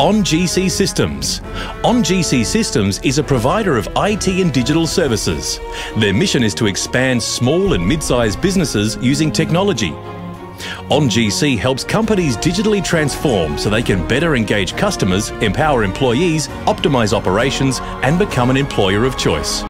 ONGC Systems. ONGC Systems is a provider of IT and digital services. Their mission is to expand small and mid-sized businesses using technology. ONGC helps companies digitally transform so they can better engage customers, empower employees, optimize operations, and become an employer of choice.